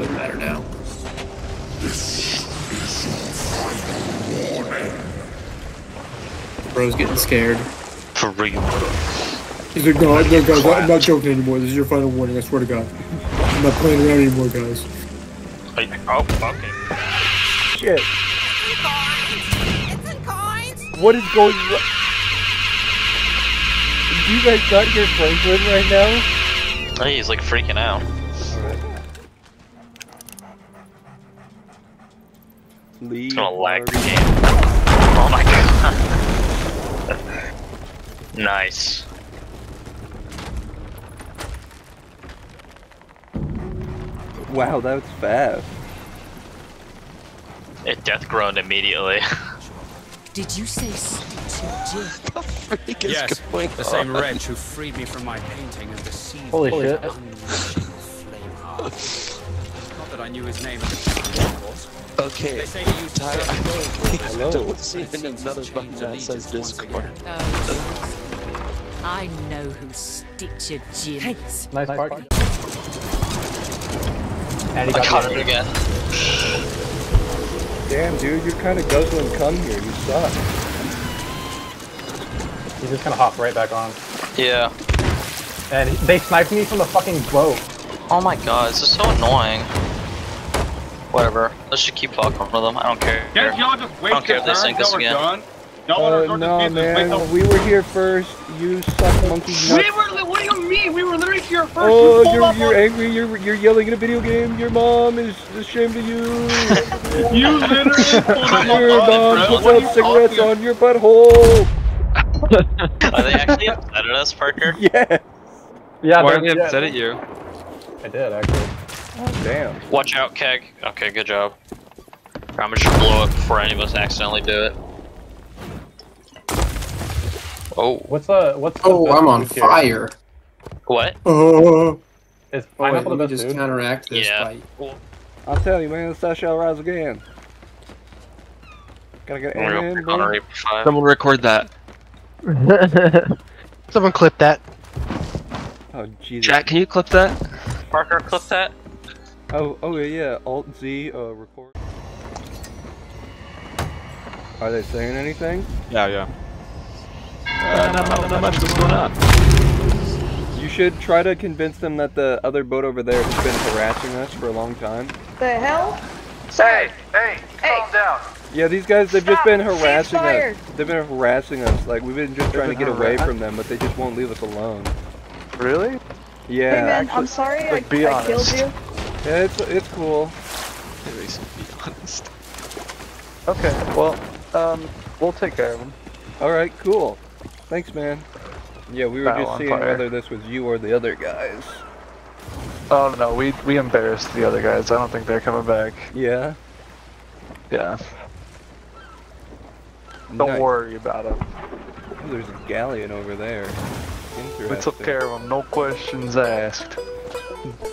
doesn't matter now. Bro's getting scared. For real. He's like, no, no, guys, I'm not joking anymore. This is your final warning. I swear to God. I'm not playing around anymore, guys. Like, oh, okay. Shit. What is going on? Do you guys not hear Franklin right now? Hey, he's like freaking out. Leave. It's gonna lag the game. Oh my god. nice. Wow, that was fast. It death groaned immediately. Did you say Stitch Yes, the same wretch who freed me from my painting and deceived Holy me with shit. Knew his name at the time, of course. Okay, They say he used to Tyler, serve I gold. don't, see But another button that says Discord. Oh, I know who Stitcher Jim is. Nice park. And he I got caught the him again. Damn, dude, you're kind of guzzling cum here. You suck. He's just gonna hop right back on. Yeah. And they sniped me from the fucking boat. Oh my god, this is so annoying. Whatever. Let's just keep fucking with them. I don't care. Can't y'all just wait I don't care if they sink us we're again. done? Y'all wanna Uh, no, man. We were here first. You suck monkey nuts. We were, what do you mean? We were literally here first. Oh, you pulled you're up you're on- angry. You're you're yelling in a video game. Your mom is ashamed of you. You literally pulled up your us, mom bro. puts out cigarettes talking on your butthole. Are they actually upset at us, Parker? Yeah. Yeah, Why they're- they upset at you? I did actually. Oh, damn. Watch out, Keg. Okay, good job. I'm just gonna blow it before any of us accidentally do it. Oh, What's the what's the Oh, I'm on food here? fire. what? Oh, Is wait, pineapple let me the just food? counteract this Yeah. by I'll tell you, man. The sun shall rise again. Gotta get I'm gonna go pick on a bro. Reaper 5. Someone record that. Someone clip that. Oh, Jesus. Jack, can you clip that? Parker, clip that. Oh, oh yeah, yeah. Alt Z, uh, record. Are they saying anything? Yeah, yeah. Uh, not, not, not much. What's going on? You should try to convince them that the other boat over there has been harassing us for a long time. The hell? Hey, hey, Hey. calm down. Yeah, these guys, they've just been harassing us. They've been harassing us. Like, we've been just trying to get away from them, but they just won't leave us alone. Really? Yeah. Hey Yeah. man, I'm sorry I, be I killed honest. you. Yeah, it's, it's cool. Anyways, be honest. Okay, well, um, we'll take care of them. Alright, cool. Thanks, man. Yeah, we were Battle just seeing fire. whether this was you or the other guys. Oh no, we we embarrassed the other guys. I don't think they're coming back. Yeah? Yeah. Don't Nice. worry about them. Oh, there's a galleon over there. We took care of them. No questions asked.